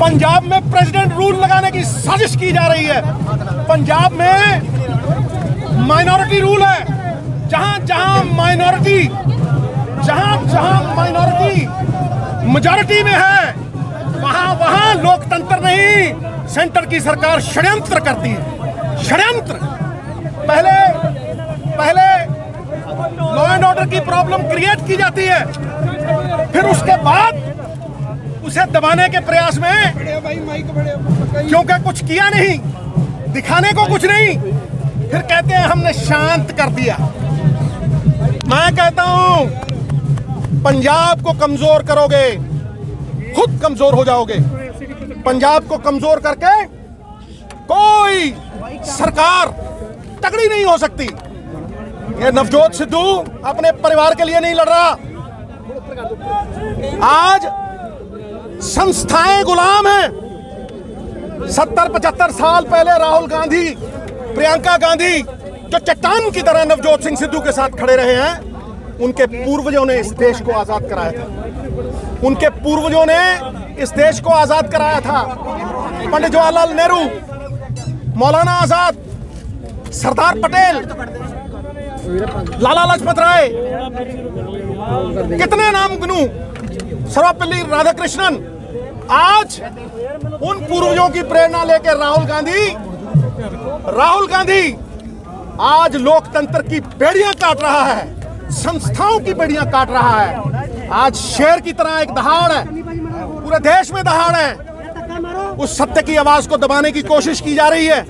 पंजाब में president rule लगाने की साजिश की जा रही है। पंजाब में माइनॉरिटी रूल है। जहाँ जहाँ माइनॉरिटी, जहाँ जहाँ माइनॉरिटी मेजॉरिटी में है, वहाँ वहाँ लोकतंत्र नहीं, सेंटर की सरकार षड्यंत्र करती है। षड्यंत्र। पहले पहले लॉ एंड ऑर्डर की प्रॉब्लम क्रिएट की जाती है। फिर उसके बाद उसे दबाने के प्रयास में क्योंकि कुछ किया नहीं, दिखाने को कुछ नहीं, फिर कहते हैं हमने शांत कर दिया। मैं कहता हूँ, पंजाब को कमज़ोर करोगे, खुद कमज़ोर हो जाओगे। पंजाब को कमज़ोर करके कोई सरकार तगड़ी नहीं हो सकती। ये नवजोत सिद्धू अपने परिवार के लिए नहीं लड़ रहा। आज संस्थाएँ गुलाम हैं। सत्तर पचहत्तर साल पहले राहुल गांधी, प्रियंका गांधी, जो चट्टान की तरह नवजोत सिंह सिद्धू के साथ खड़े रहे हैं, उनके पूर्वजों ने इस देश को आज़ाद कराया था। उनके पूर्वजों ने इस देश को आज़ाद कराया था। पंडित जवाहरलाल नेहरू, मौलाना आज़ाद, सरदार पटेल, लाला लाजपत राय, कितने नाम गिनू? सर्वपल्ली राधाकृष्णन, आज उन पूर्वजों की प्रेरणा लेकर राहुल गांधी राहुल गांधी आज लोकतंत्र की बेड़ियाँ काट रहा है, संस्थाओं की बेड़ियाँ काट रहा है। आज शेर की तरह एक दहाड़ है, पूरे देश में दहाड़ है। उस सत्य की आवाज़ को दबाने की कोशिश की जा रही है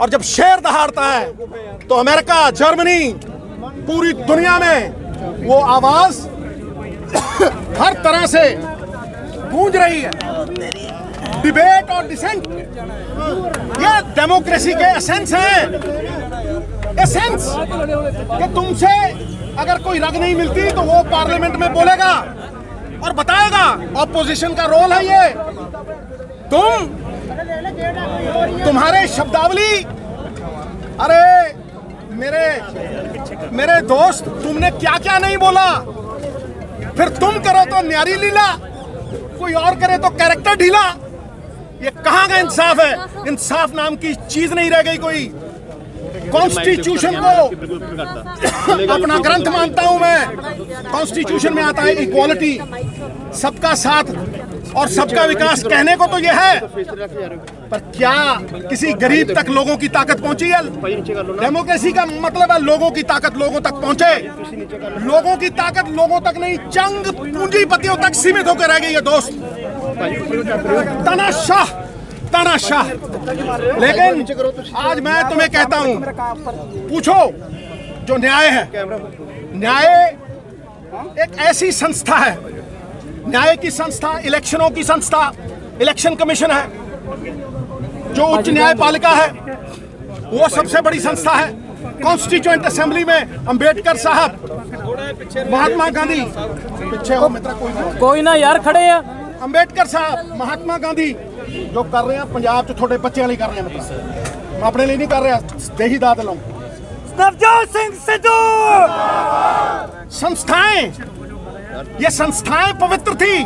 और जब शेर दहाड़ता है तो अमेरिका, जर्मनी, पूरी दुनिया में वो आवाज़ हर तरह से गूंज रही है। डिबेट और डिसेंट ये डेमोक्रेसी के एसेंस हैं। एसेंस कि तुमसे अगर कोई रग नहीं मिलती तो वो पार्लियामेंट में बोलेगा और बताएगा। ऑपोजिशन का रोल है ये। तुम तुम्हारे शब्दावली, अरे मेरे मेरे दोस्त तुमने क्या क्या नहीं बोला? फिर तुम करो तो न्यारी लीला कोई और करे तो कैरेक्टर ढीला। ये कहाँ का इंसाफ है? इंसाफ नाम की चीज़ नहीं रह गई कोई। कॉन्स्टिट्यूशन को अपना ग्रंथ मानता हूँ मैं। कॉन्स्टिट्यूशन में आता है इक्वालिटी सबका साथ और सबका विकास कहने को तो यह है। पर क्या किसी गरीब तक लोगों की ताकत पहुँची है? डेमोक्रेसी का मतलब है लोगों की ताकत लोगों तक पहुँचे। लोगों की ताकत लोगों तक नहीं चंग पूंजीपतियों तक सीमित होकर रह गई है, दोस्त। तनाशाह तनाशाह। लेकिन आज मैं तुम्हें कहता हूँ, पूछो, जो न्याय है। न्याय एक ऐसी संस्था है न्याय की संस्था इलेक्शनों की संस्था इलेक्शन कमीशन है जो उच्च न्यायपालिका है वो सबसे बड़ी संस्था है कॉन्स्टिट्यूएंट असेंबली में अंबेडकर साहब महात्मा गांधी पीछे हो मित्र कोई ਕੋਈ ਨਾ ਯਾਰ ਖੜੇ ਆ ਅੰਬੇਡਕਰ ਸਾਹਿਬ ਮਹਾਤਮਾ ਗਾਂਧੀ ਜੋ ਕਰ ਰਹੇ ਆ ਪੰਜਾਬ 'ਚ ਤੁਹਾਡੇ ਬੱਚਿਆਂ ਲਈ ਕਰ ਰਹੇ ਆ ਮਤਲਬ ਮੈਂ ਆਪਣੇ ਲਈ ਨਹੀਂ ਕਰ ਰਿਹਾ ਦੇਹੀ ਦਾਦ ਲਾਉਂ ਨਵਜੋਤ ਸਿੰਘ ਸਿੱਧੂ संस्थाएं ये संस्थाएँ पवित्र थी।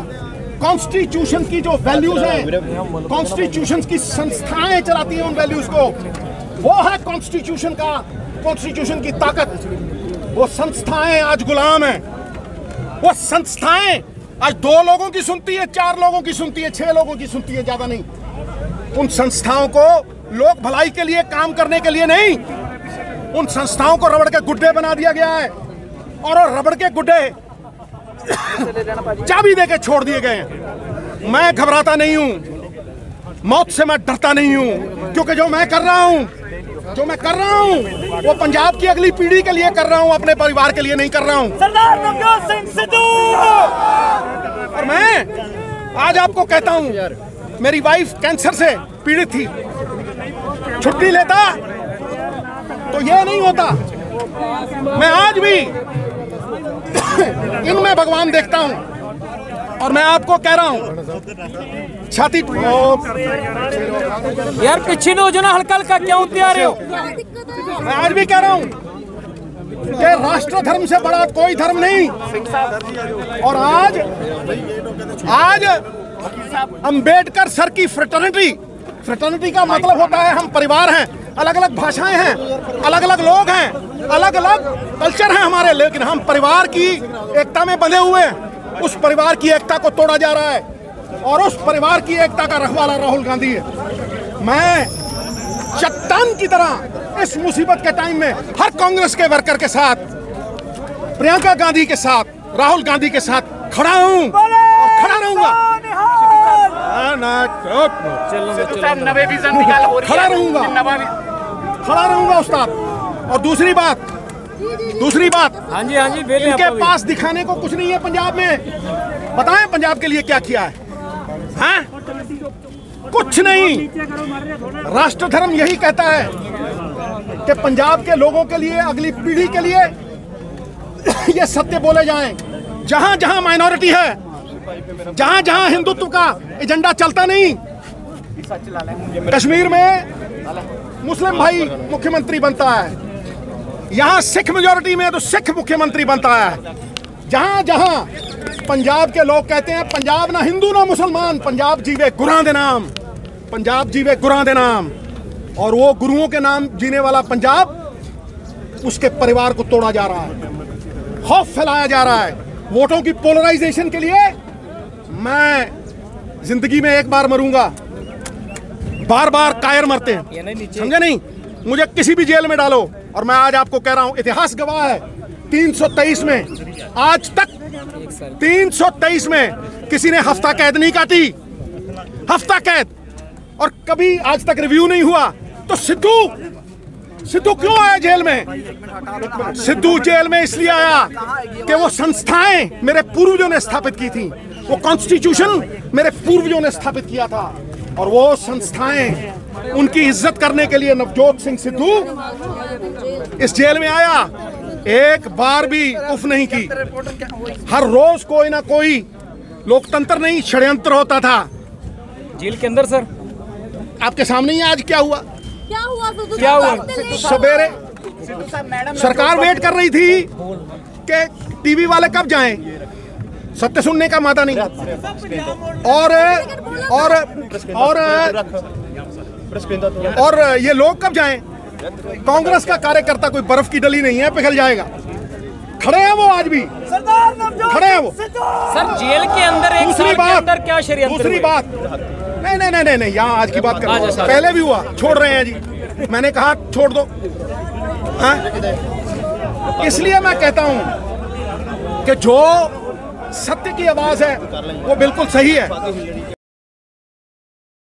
कॉन्स्टिट्यूशन की जो वैल्यूज़ हैं कॉन्स्टिट्यूशन की संस्थाएँ चलाती हैं उन वैल्यूज़ को। वो है कॉन्स्टिट्यूशन का कॉन्स्टिट्यूशन की ताकत। वो संस्थाएँ आज गुलाम हैं। वो संस्थाएँ आज दो लोगों की सुनती है, चार लोगों की सुनती है, छह लोगों की सुनती है, ज़्यादा नहीं। उन संस्थाओं को लोक भलाई के लिए, काम करने के लिए नहीं। उन संस्थाओं को रबड़ के गुड्डे बना दिया गया है। और रबड़ के गुड्डे चाबी दे के छोड़ दिए गए मैं घबराता नहीं हूँ। मौत से मैं डरता नहीं हूँ क्योंकि जो मैं कर रहा हूँ जो मैं कर रहा हूँ वो पंजाब की अगली पीढ़ी के लिए कर रहा हूँ अपने परिवार के लिए नहीं कर रहा हूँ। सरदार नवजोत सिंह सिद्धू! और मैं आज आपको कहता हूँ मेरी वाइफ कैंसर से पीड़ित थी। छुट्टी लेता तो ये नहीं होता। मैं आज भी इनमें भगवान देखता हूँ। और मैं आपको कह रहा हूँ छाती यार पीछे ने जो ना हल्का हल्का क्यों तैयार हो? मैं आज भी कह रहा हूँ राष्ट्र धर्म से बड़ा कोई धर्म नहीं। और आज आज अंबेडकर सर की फ्रेटर्निटी फ्रेटर्निटी का मतलब होता है हम परिवार हैं। अलग अलग भाषाएँ हैं अलग अलग लोग हैं अलग अलग कल्चर हैं हमारे, लेकिन हम परिवार की एकता में बंधे हुए हैं। उस परिवार की एकता को तोड़ा जा रहा है और उस परिवार की एकता का रखवाला राहुल गांधी है। मैं चट्टान की तरह इस मुसीबत के टाइम में हर कांग्रेस के वर्कर के साथ, प्रियंका गांधी के साथ, राहुल गांधी के साथ खड़ा हूँ खड़ा रहूँगा। खड़ा है रहूँगा। खड़ा रहूँगा उस्ताद। और दूसरी बात दूसरी बात हाँ जी हाँ जी इनके पास दिखाने को कुछ नहीं है पंजाब में। बताएँ पंजाब के लिए क्या किया है। हाँ? कुछ नहीं। राष्ट्र धर्म यही कहता है कि पंजाब के लोगों के लिए अगली पीढ़ी के लिए ये सत्य बोले जाएँ। जहाँ जहाँ माइनॉरिटी है जहाँ जहाँ हिंदुत्व का एजेंडा चलता नहीं, कश्मीर में मुस्लिम भाई मुख्यमंत्री बनता है। यहाँ सिख मेजोरिटी में तो सिख मुख्यमंत्री बनता है। जहाँ जहाँ पंजाब के लोग कहते हैं, पंजाब ना हिंदू ना मुसलमान, पंजाब जीवे गुरां दे नाम। पंजाब जीवे गुरां दे नाम। और वो गुरुओं के नाम जीने वाला पंजाब, उसके परिवार को तोड़ा जा रहा है। खौफ फैलाया जा रहा है। वोटों की पोलराइजेशन के लिए मैं ज़िंदगी में एक बार मरूँगा बार बार कायर मरते हैं। समझे नहीं? मुझे किसी भी जेल में डालो। और मैं आज आपको कह रहा हूँ इतिहास गवाह है। 323 में आज तक एक साल 323 में किसी ने हफ़्ता कैद नहीं काटी। हफ़्ता कैद। और कभी आज तक रिव्यू नहीं हुआ। तो सिद्धू सिद्धू क्यों आया जेल में? सिद्धू जेल में इसलिए आया कि वो संस्थाएँ मेरे पूर्वजों ने स्थापित की थी। वो कॉन्स्टिट्यूशन मेरे पूर्वजों ने स्थापित किया था। और वो संस्थाएँ उनकी इज़्ज़त करने के लिए नवजोत सिंह सिद्धू इस जेल में आया। एक बार भी उफ नहीं की। हर रोज कोई ना कोई लोकतंत्र नहीं षड्यंत्र होता था। जेल के अंदर सर? आपके सामने ही आज क्या हुआ? क्या हुआ सिद्धू क्या हुआ? सवेरे सरकार वेट कर रही थी कि टीवी वाले कब जाएँ? सत्य सुनने का माता नहीं। और और और और ये लोग कब जाएँ? कांग्रेस का कार्यकर्ता कोई बर्फ़ की डली नहीं है पिघल जाएगा। खड़े हैं वो आज भी। खड़े हैं वो। सर जेल के अंदर एक दूसरी साल के बात अंदर क्या दूसरी बात। नहीं नहीं नहीं नहीं यहाँ आज की बात कर रहा। पहले भी हुआ छोड़ रहे हैं जी। मैंने कहा छोड़ दो। हाँ? इसलिए मैं कहता हूँ कि जो सत्य की आवाज़ है वो बिल्कुल सही है।